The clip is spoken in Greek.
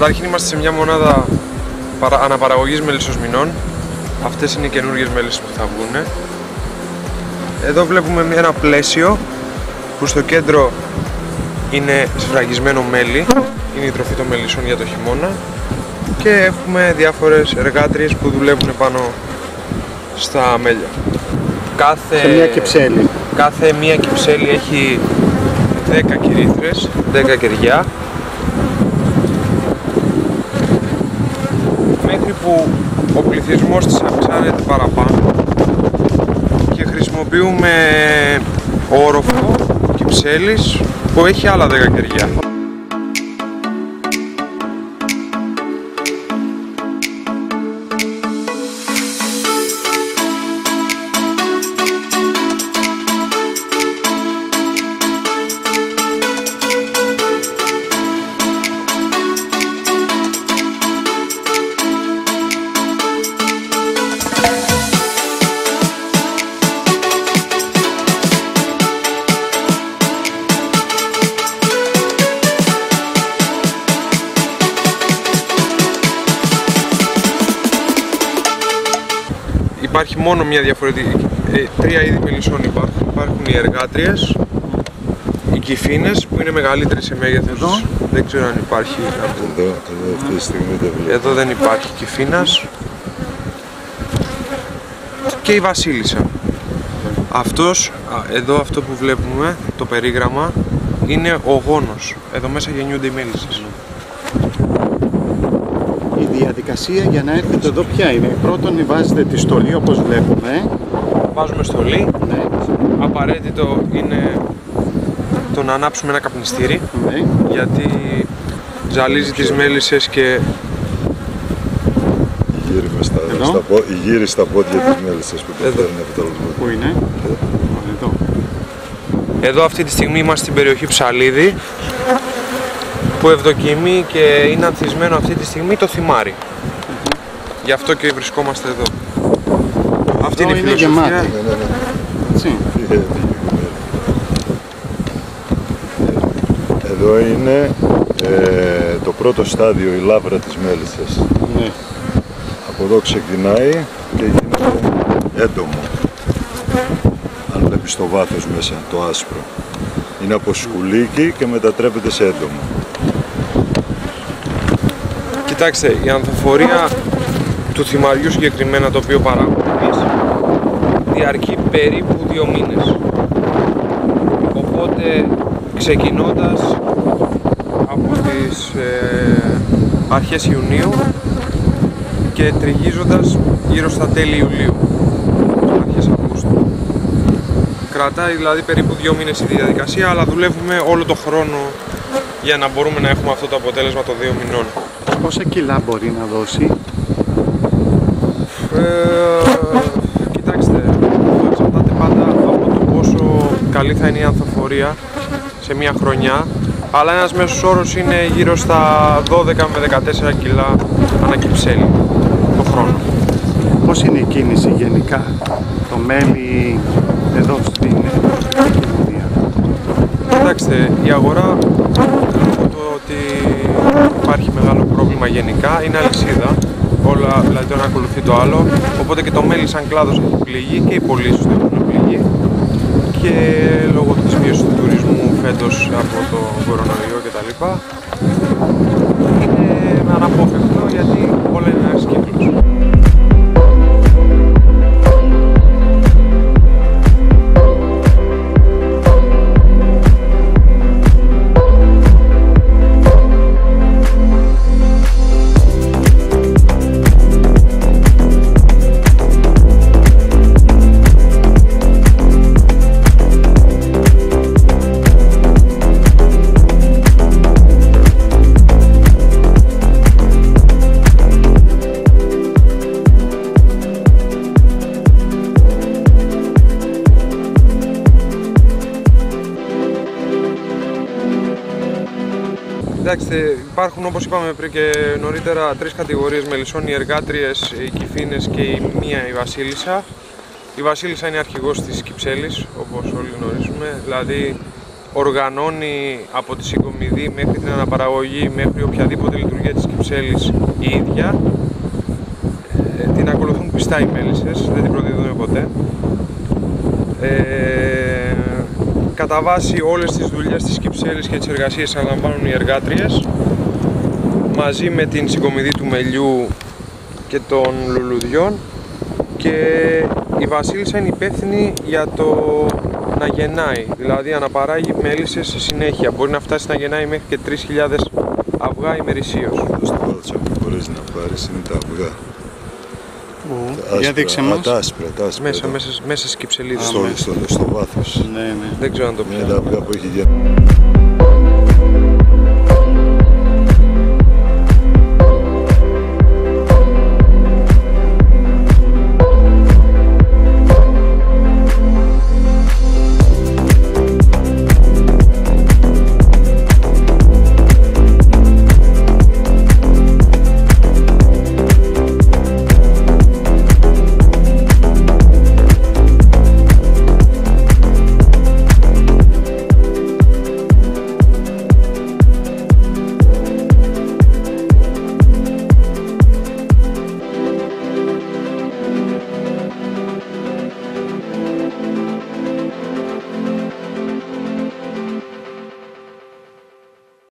Καταρχήν είμαστε σε μια μονάδα αναπαραγωγής μελισσοσμηνών. Αυτές είναι οι καινούργιες μέλισσες που θα βγουν. Εδώ βλέπουμε ένα πλαίσιο που στο κέντρο είναι σφραγισμένο μέλι. Είναι η τροφή των μελισσών για το χειμώνα. Και έχουμε διάφορες εργάτριες που δουλεύουν πάνω στα μέλια. Κάθε... Σε μια κυψέλη. Κάθε μία κυψέλη έχει 10 κυρίθρες, 10 κεριά μέχρι που ο πληθυσμός της αυξάνεται παραπάνω και χρησιμοποιούμε όροφο κυψέλης που έχει άλλα 10 κεριά. Υπάρχει μόνο μια διαφορετική. Ε, τρία είδη μελισσών υπάρχουν. Υπάρχουν οι εργάτριες, οι κυφίνες που είναι μεγαλύτερες σε μέγεθος. Δεν ξέρω αν υπάρχει. Εδώ, εδώ αυτή τη στιγμή δεν βλέπω. Εδώ δεν υπάρχει κυφίνας. Και η βασίλισσα. Αυτός, εδώ αυτό που βλέπουμε, το περίγραμμα, είναι ο γόνος. Εδώ μέσα γεννιούνται οι μέλισσες διαδικασία για να έρθετε εδώ ποια είναι; Πρώτον βάζετε τη στολή όπως βλέπουμε. Βάζουμε στολή. Ναι. Απαραίτητο είναι το να ανάψουμε ένα καπνιστήρι. Ναι. Γιατί ζαλίζει τις μέλισσες και η γύρι στα, πόδια της μέλισσας που πεθαίνουν από τα Πού είναι; Εδώ. Εδώ αυτή τη στιγμή είμαστε στην περιοχή Ψαλίδη που ευδοκιμεί και είναι ανθισμένο αυτή τη στιγμή το θυμάρι. Γι' αυτό και βρισκόμαστε εδώ. Αυτή είναι η φιλοσοφία. Ναι, ναι, ναι. Εδώ είναι ε, το πρώτο στάδιο, η λάβρα της μέλισσας. Ναι. Από εδώ ξεκινάει και γίνεται έντομο. Αν βλέπεις το βάθος μέσα, το άσπρο. Είναι από σκουλίκι και μετατρέπεται σε έντομο. Κοιτάξτε, η ανθοφορία του θυμαριού συγκεκριμένα το οποίο παράγουμε εμείς διαρκεί περίπου δύο μήνες. Οπότε ξεκινώντας από τις ε, αρχές Ιουνίου και τριγίζοντας γύρω στα τέλη Ιουλίου, αρχές Αυγούστου. Κρατάει δηλαδή περίπου δύο μήνες η διαδικασία, αλλά δουλεύουμε όλο το χρόνο για να μπορούμε να έχουμε αυτό το αποτέλεσμα των δύο μηνών. Πόσα κιλά μπορεί να δώσει; Ε, κοιτάξτε, εξαρτάται πάντα από το πόσο καλή θα είναι η ανθοφορία σε μια χρονιά αλλά ένας μέσος όρος είναι γύρω στα 12 με 14 κιλά ανακυψέλη το χρόνο. Πώς είναι η κίνηση γενικά, το μέλι εδώ στην κοινωνία; Κοιτάξτε, η αγορά το ότι υπάρχει μεγάλο πρόβλημα γενικά είναι αλυσίδα όλα, δηλαδή το ένα ακολουθεί το άλλο. Οπότε και το μέλι σαν κλάδος έχει πληγεί και οι πωλήσεις του έχουν πληγεί και λόγω της μείωσης του τουρισμού φέτος από το κορονοϊό κτλ. Είναι αναπόφευκτο γιατί όλα είναι Κοιτάξτε, υπάρχουν όπως είπαμε πριν και νωρίτερα τρεις κατηγορίες μελισσών, οι εργάτριες, οι κυφίνες και η μία η βασίλισσα. Η βασίλισσα είναι αρχηγός της Κυψέλης, όπως όλοι γνωρίζουμε, δηλαδή οργανώνει από τη συγκομιδή μέχρι την αναπαραγωγή μέχρι οποιαδήποτε λειτουργία της Κυψέλης η ίδια. Ε, την ακολουθούν πιστά οι μέλισσες, δεν την προδίδουν ποτέ. Ε, κατά βάση όλες τις δουλειές της Κυψέλης και τις εργασίες αναλαμβάνουν οι εργάτριες μαζί με την συγκομιδή του μελιού και των λουλουδιών και η Βασίλισσα είναι υπεύθυνη για το να γεννάει, δηλαδή αναπαράγει μέλισσες σε συνέχεια. Μπορεί να φτάσει να γεννάει μέχρι και 3.000 αυγά ημερησίως. Το στράτσα που μπορείς να πάρεις είναι τα αυγά. Πού; Τα Για άσπρα. δείξε Α, μας. τα άσπρα, τα άσπρα. Μέσα, εδώ. μέσα, μέσα στις κυψελίδες. Στο, στο, στο βάθος. Ναι, ναι. Δεν ξέρω αν το Είναι πιάνω. τα αυγά που έχει γεννήσει.